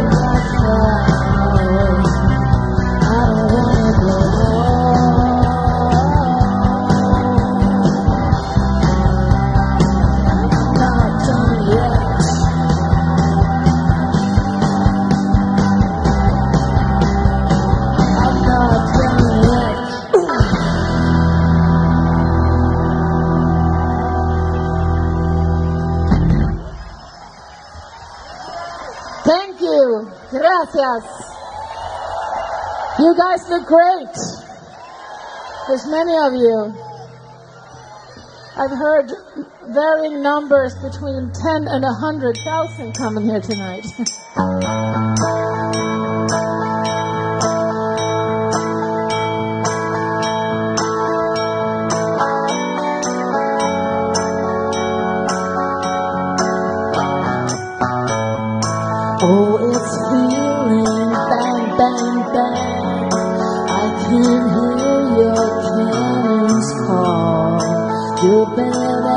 Oh, Yes. You guys look great. There's many of you. I've heard varying numbers between 10 and 100,000 coming here tonight. hear your cannons call. You better.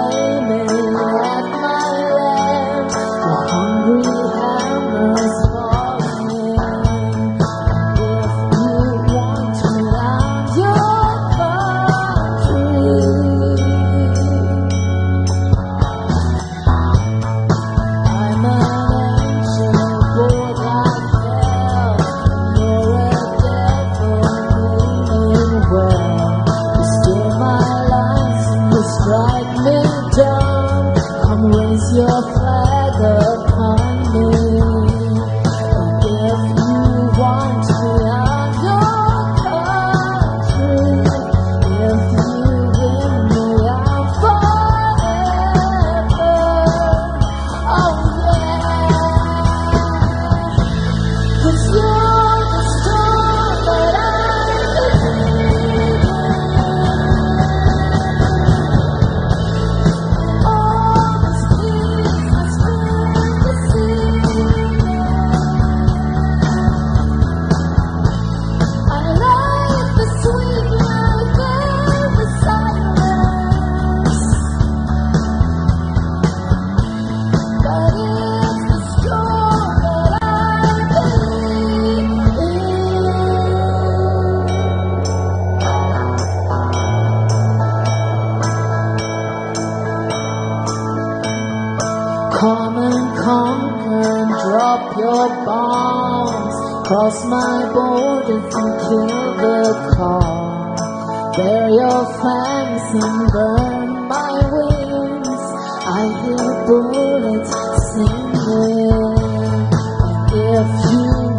Cross my border to kill the call. Bare your fangs and burn my wings. I hear bullets singing. If you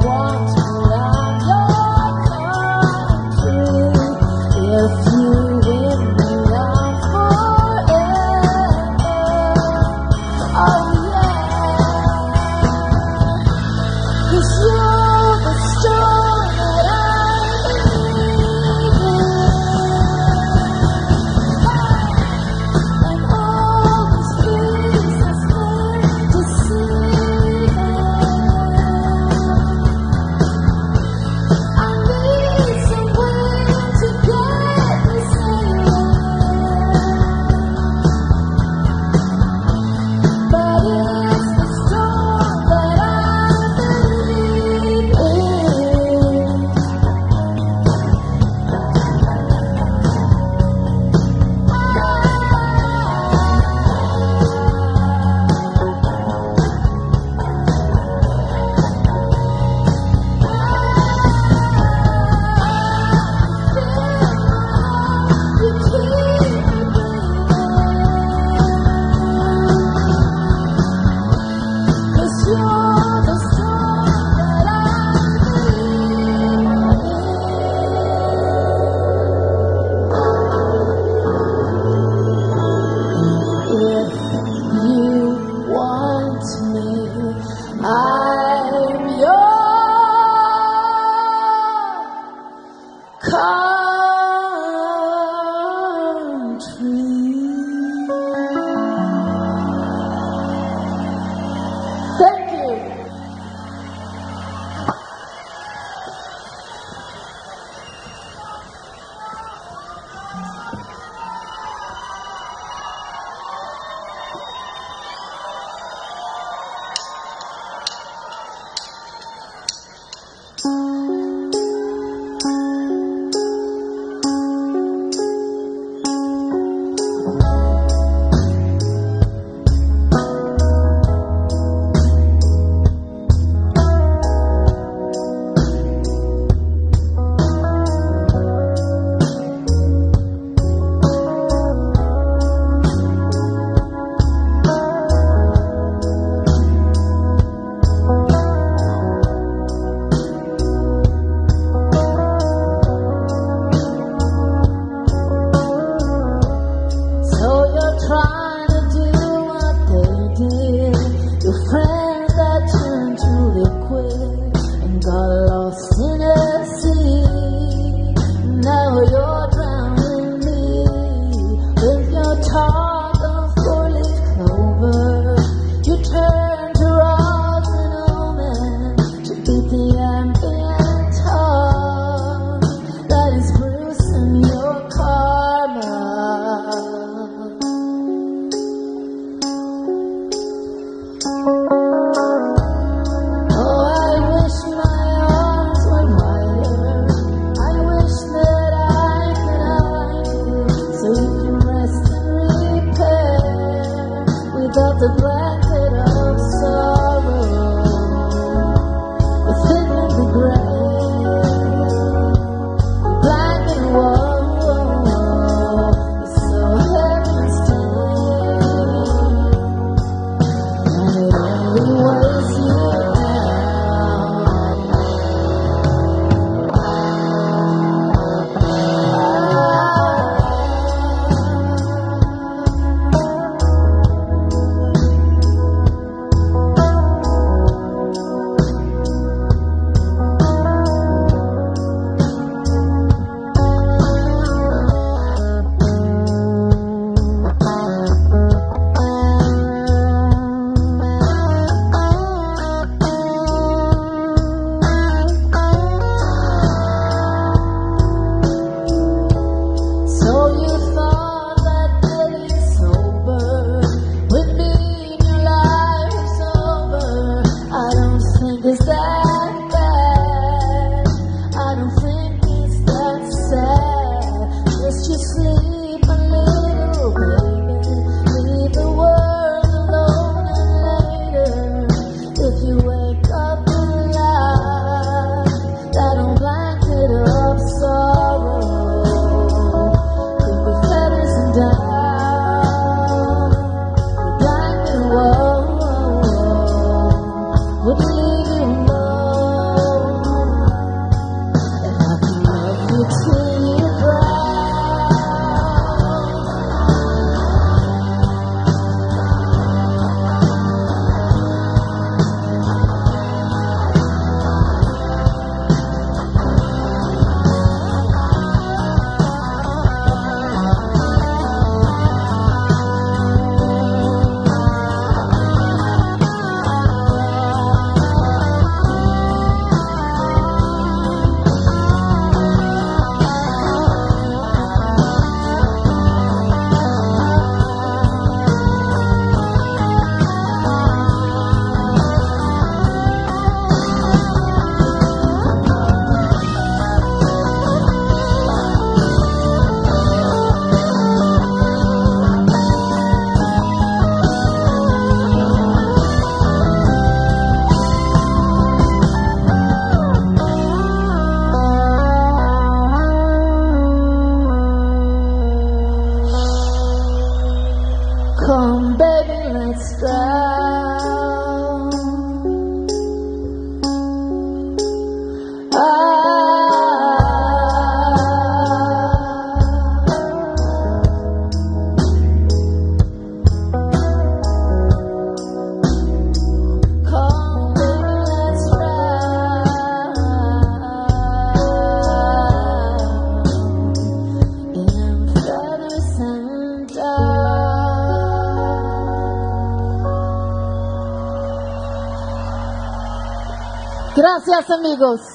Gracias amigos.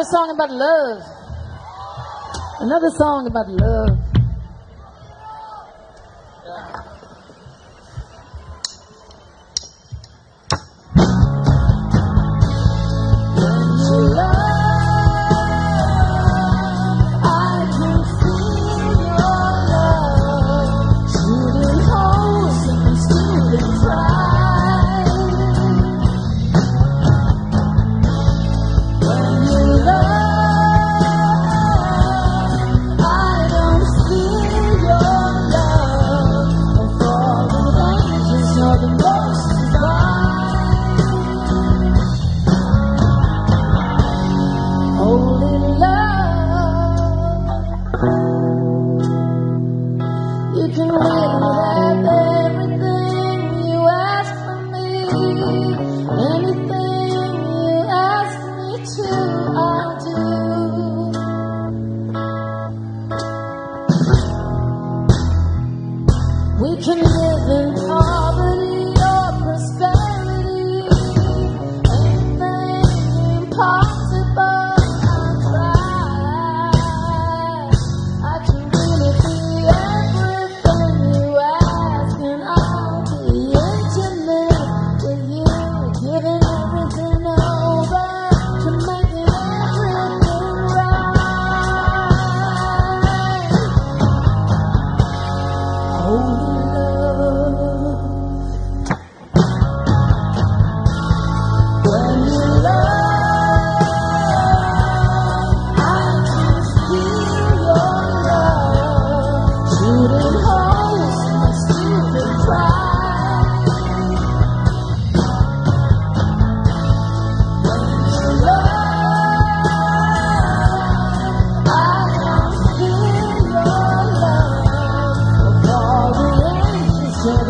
It's time for a song about love. Another song about love.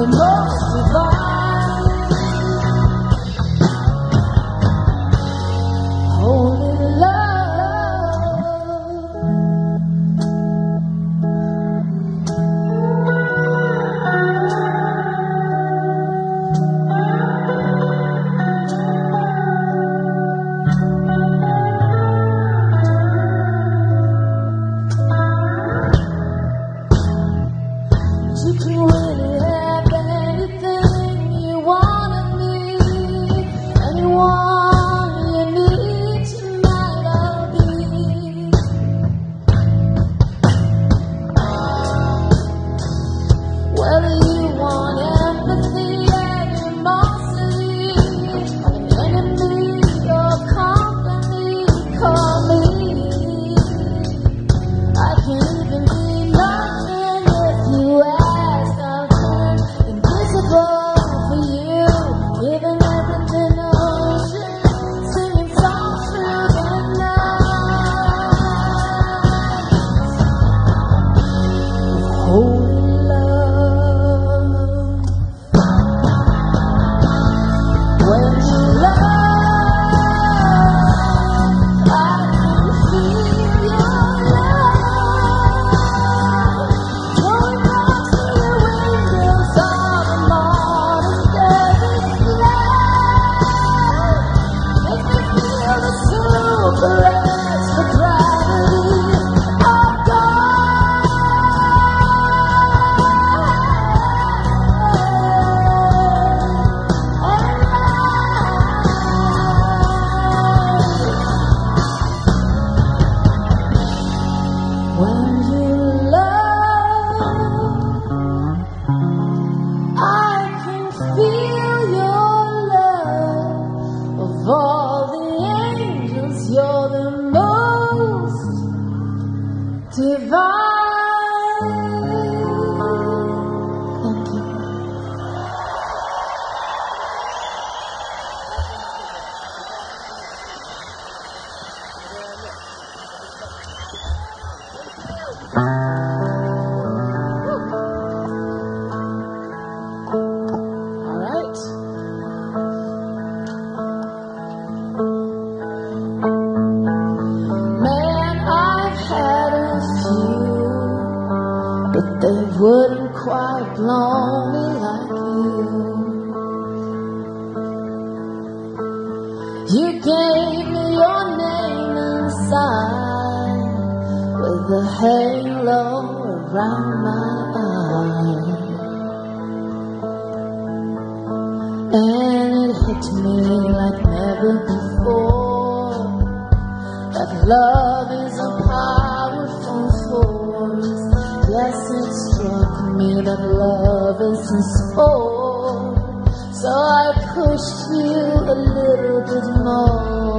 never know wouldn't quite blow me like you. You gave me your name inside with a halo around. me that love isn't spoiled. So I pushed you a little bit more.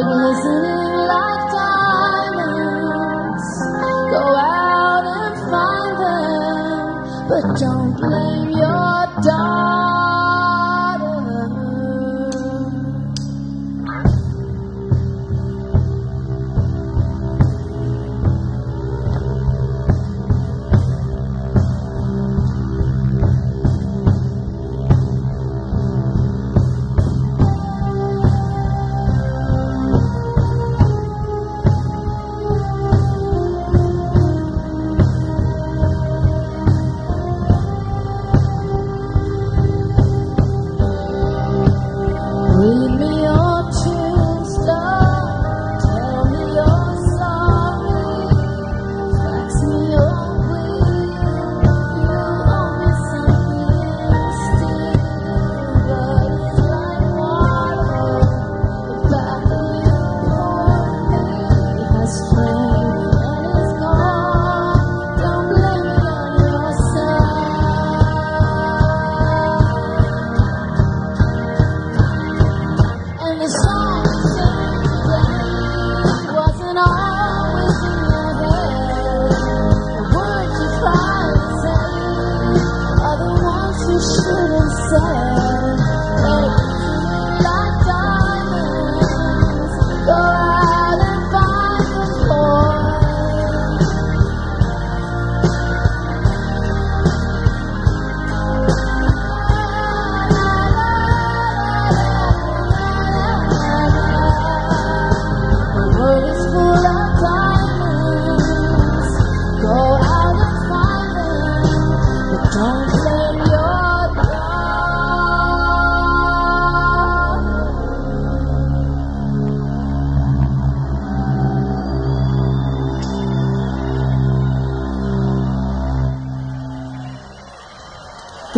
这个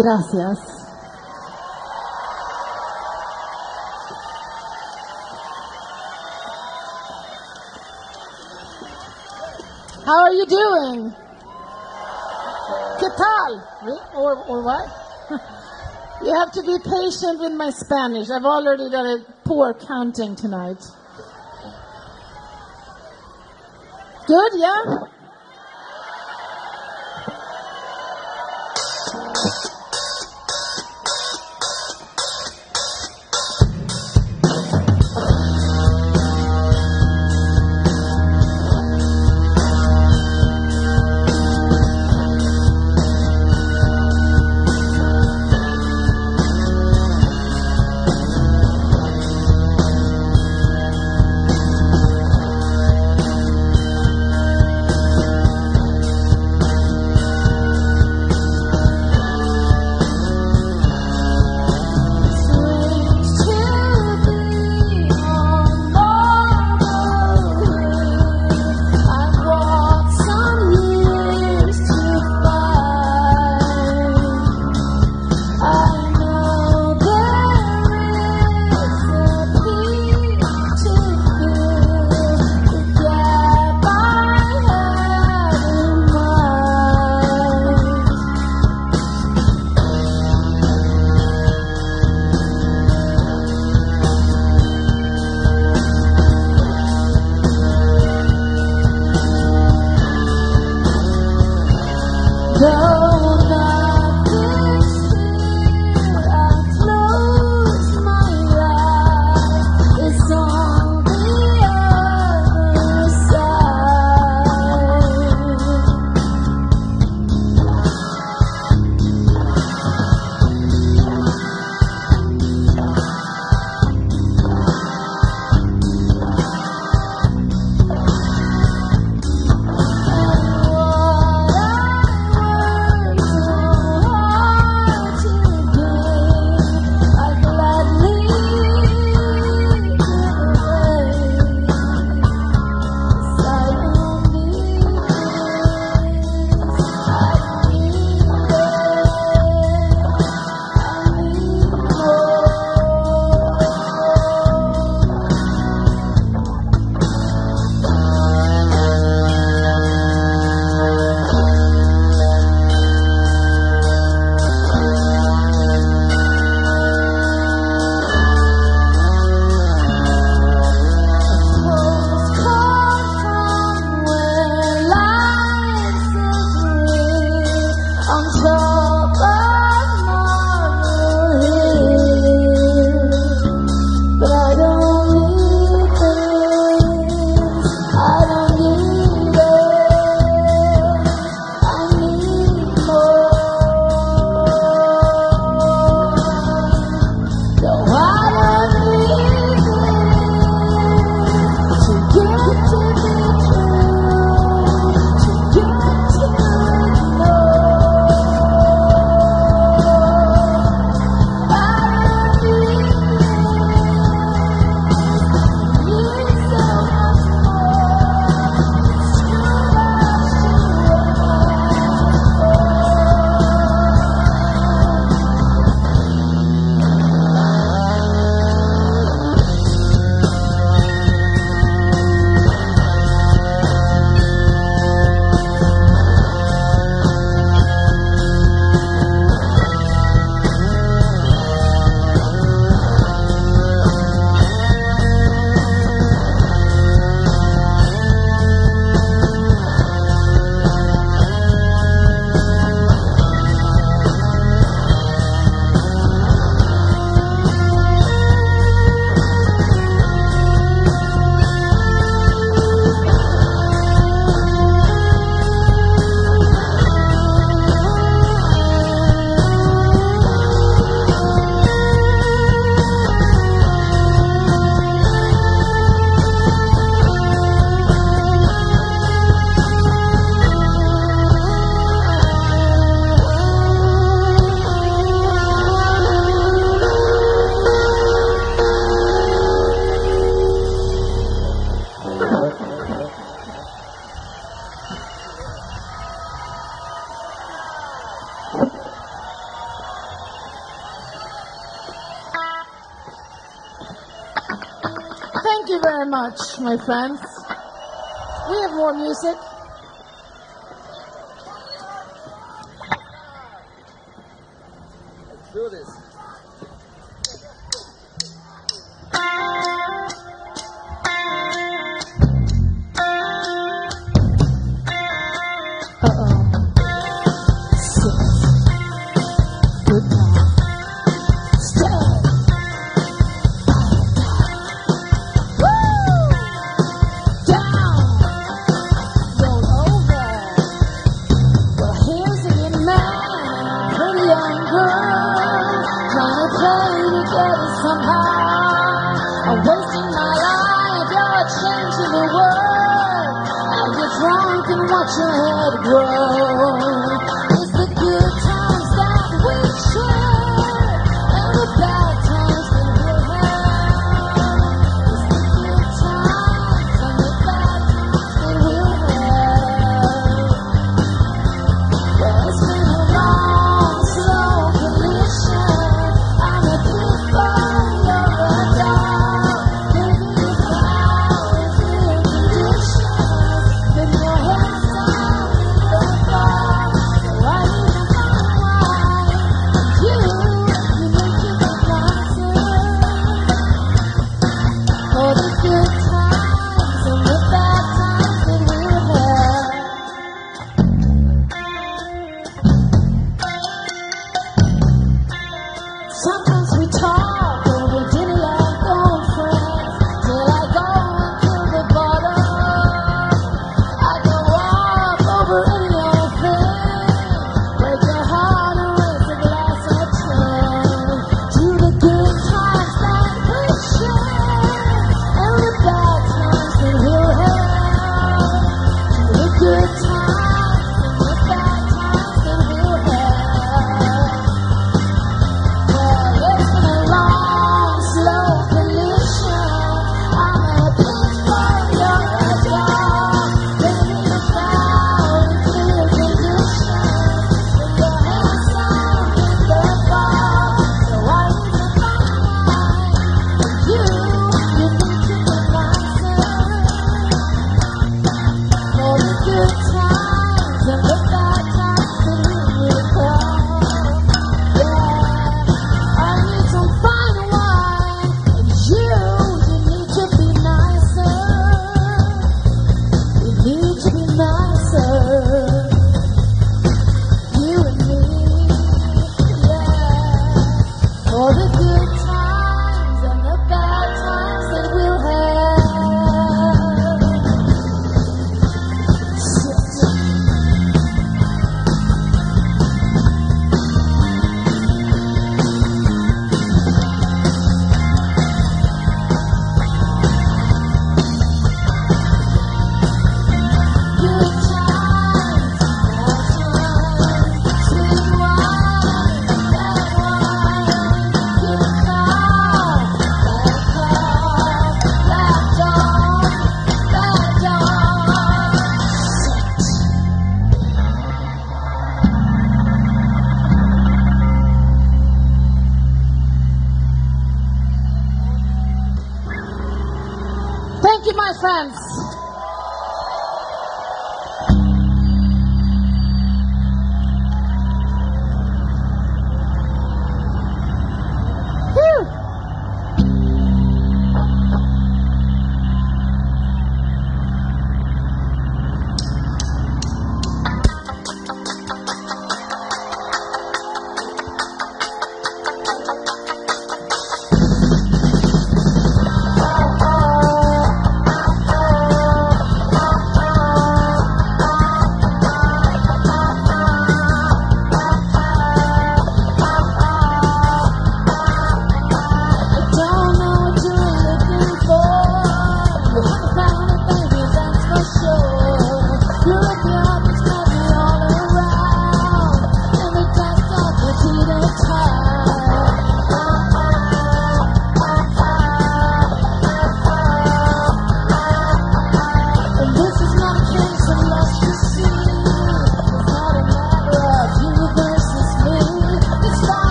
Gracias. How are you doing? ¿Qué tal? Or, or what? You have to be patient with my Spanish. I've already got a poor counting tonight. Good, yeah? my friends. somehow. I'm wasting my life, you're changing the world. And you're drunk and watch your head grow.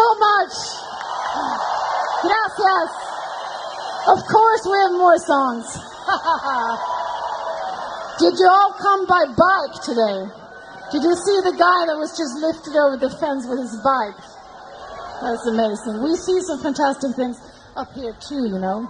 So much. Gracias. Of course, we have more songs. Did you all come by bike today? Did you see the guy that was just lifted over the fence with his bike? That's amazing. We see some fantastic things up here too, you know.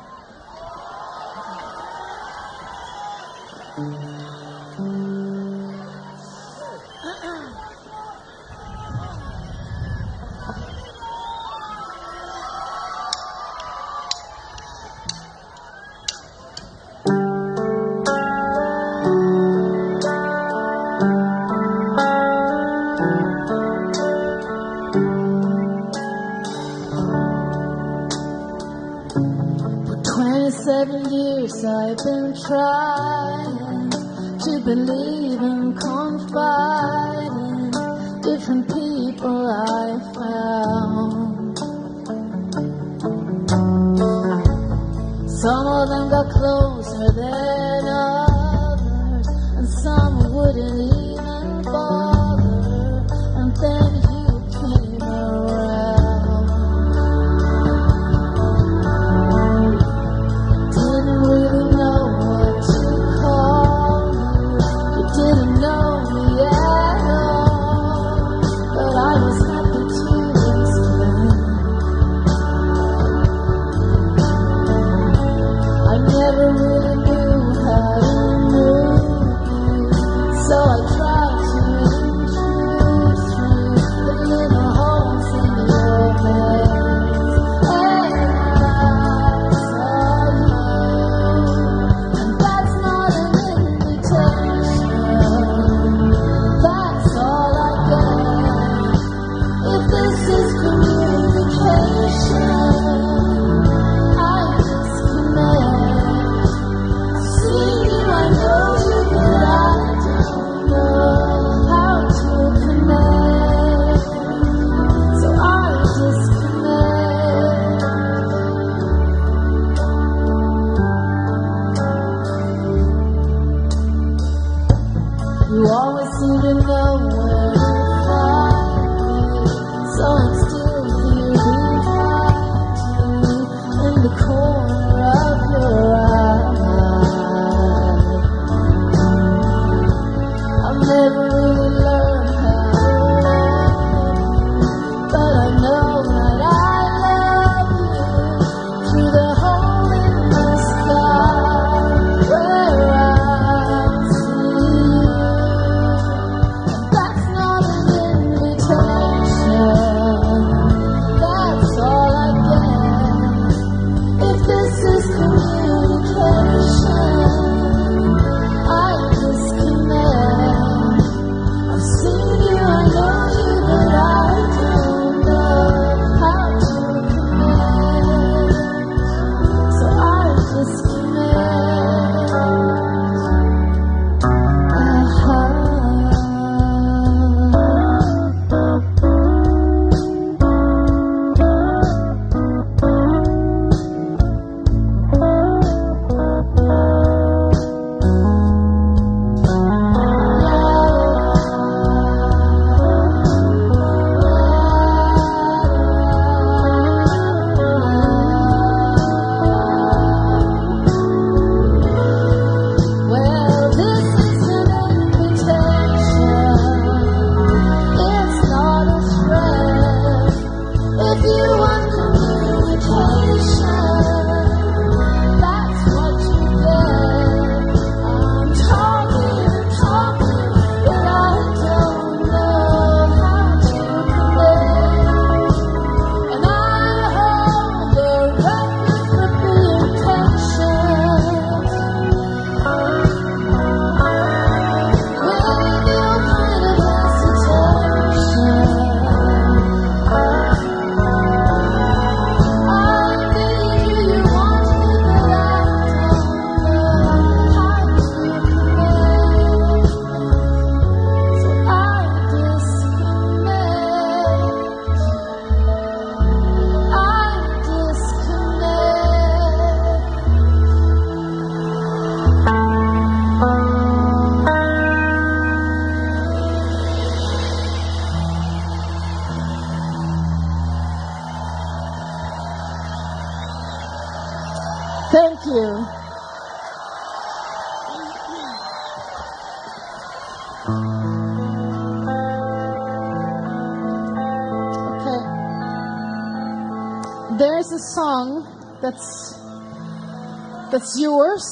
That's yours,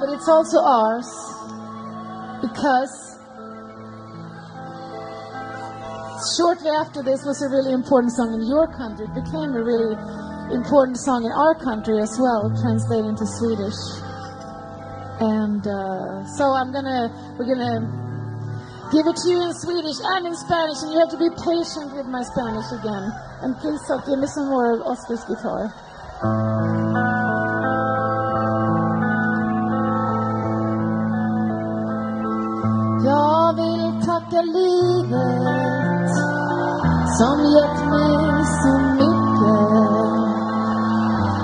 but it's also ours because shortly after this was a really important song in your country. It became a really important song in our country as well, translated into Swedish. And uh, so I'm gonna, we're gonna give it to you in Swedish and in Spanish, and you have to be patient with my Spanish again. And please, so give me some more of Oskar's guitar. Som gett mig så mycket.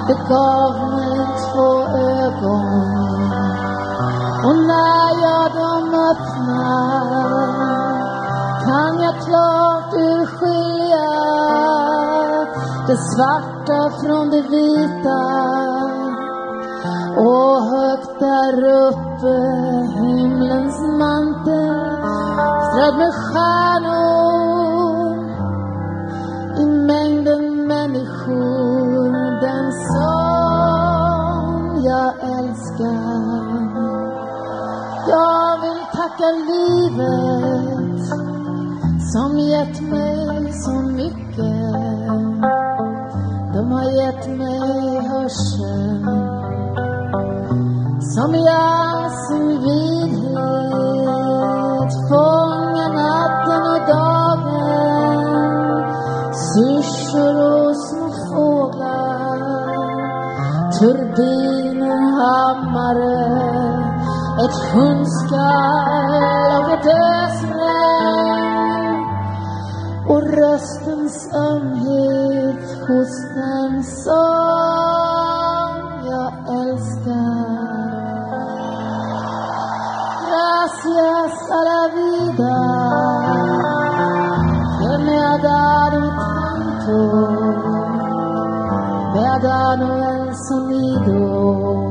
Det gav mig två ögon. Och när jag dem öppnar kan jag klart urskilja det svarta från det vita. Och högt där uppe himlens mantel. Strödd med stjärnor livet som gett mig så mycket. De har gett mig hörseln som jag sin vidhet fångar natten och dagen syrsor och små fåglar turbin ett hundskall och ett ösregn och. Gracias a la vida que me ha dado tanto, me ha dado el sonido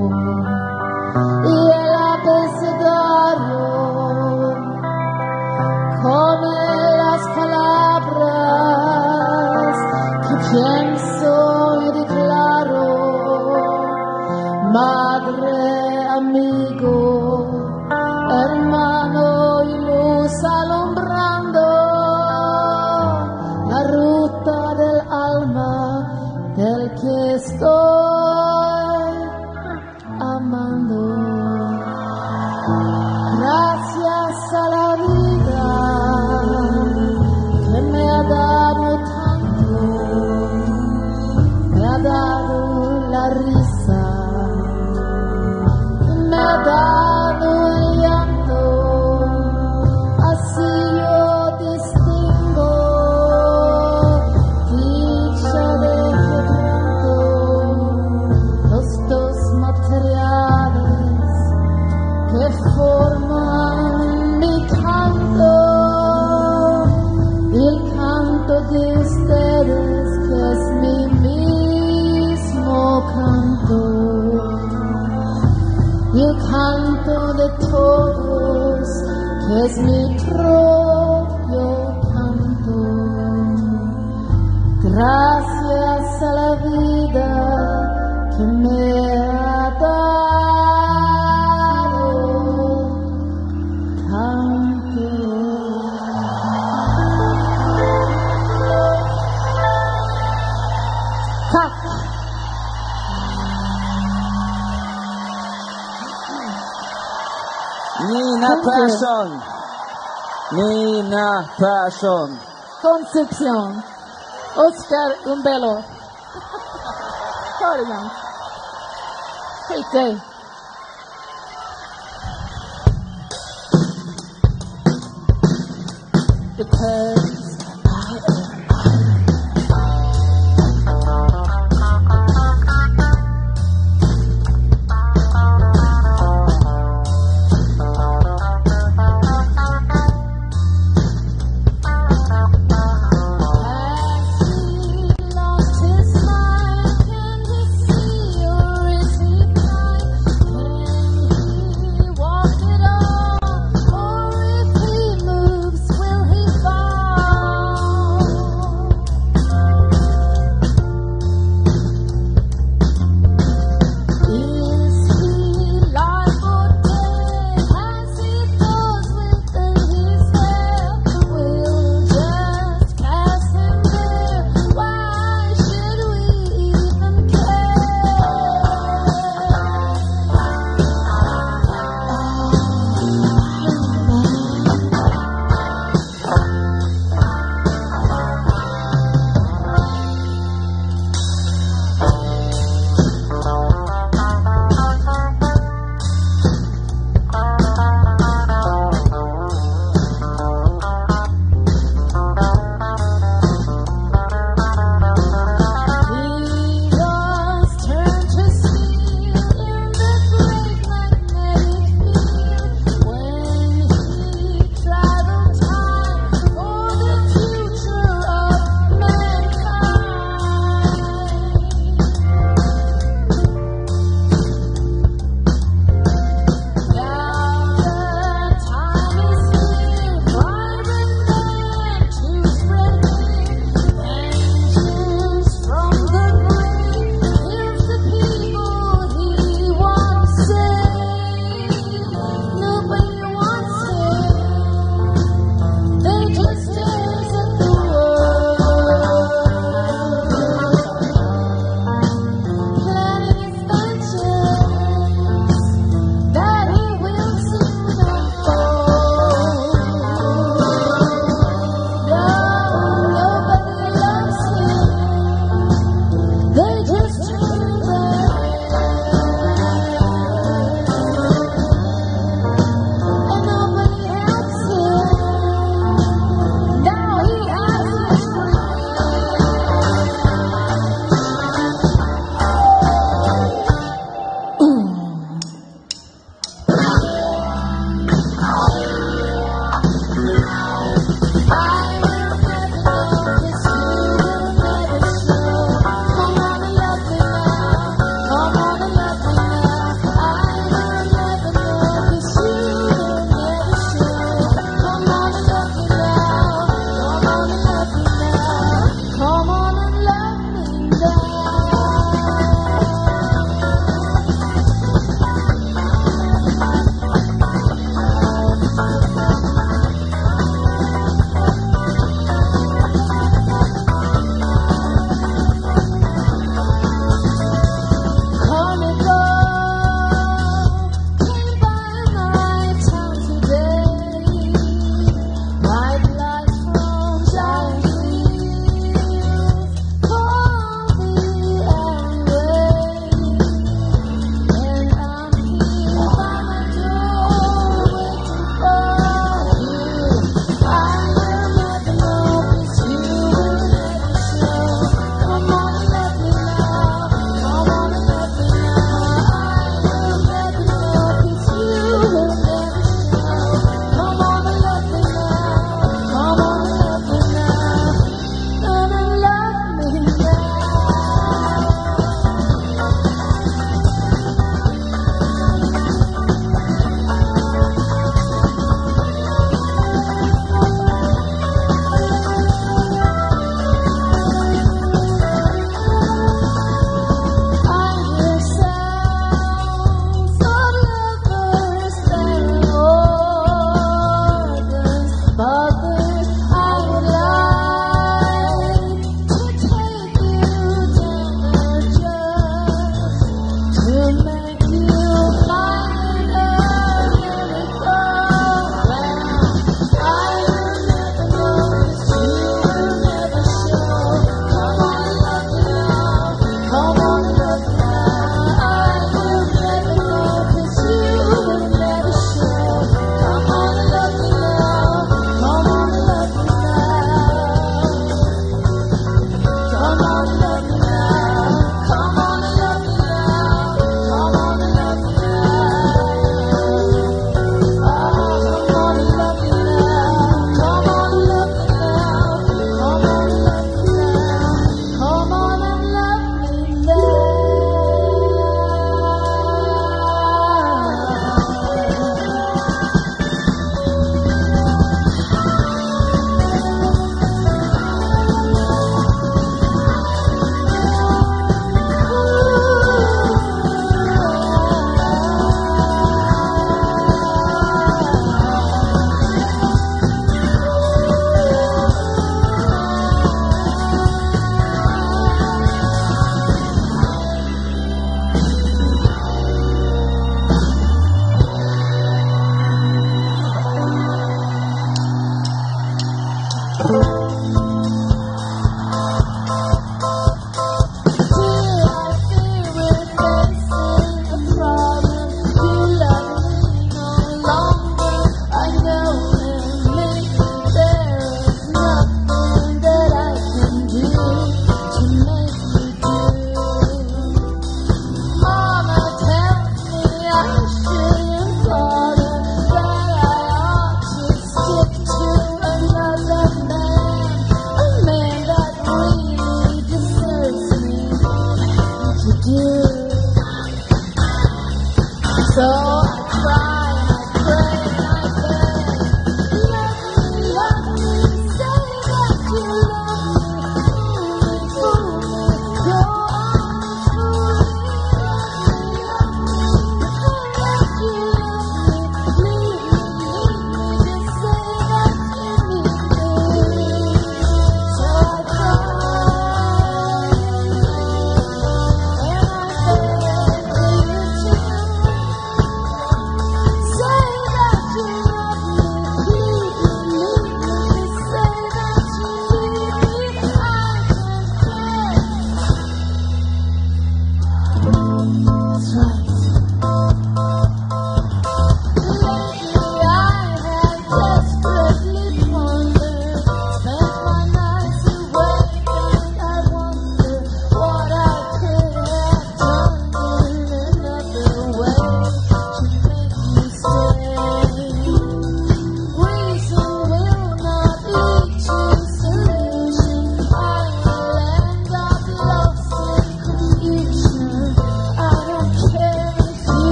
es mi propio canto gracias a la vida que me ha dado tanto. Tack! Nina Thank you. Persson. Nina Persson. Concepción. Oskar Humlebo. Ta det igen.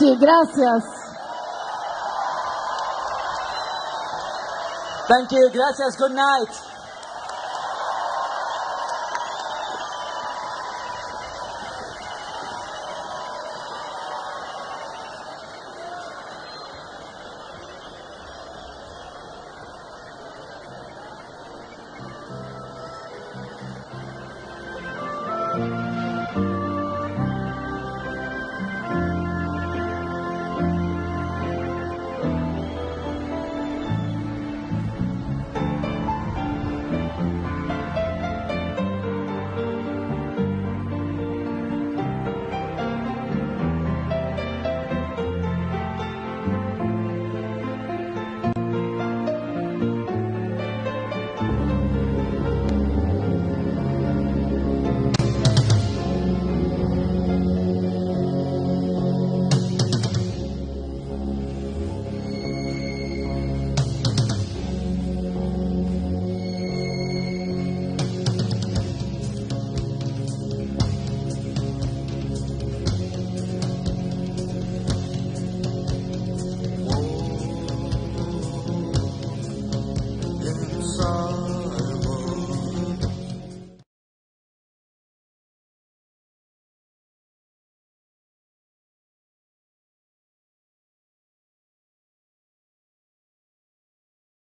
You. Gracias. Thank you. Gracias. Good night.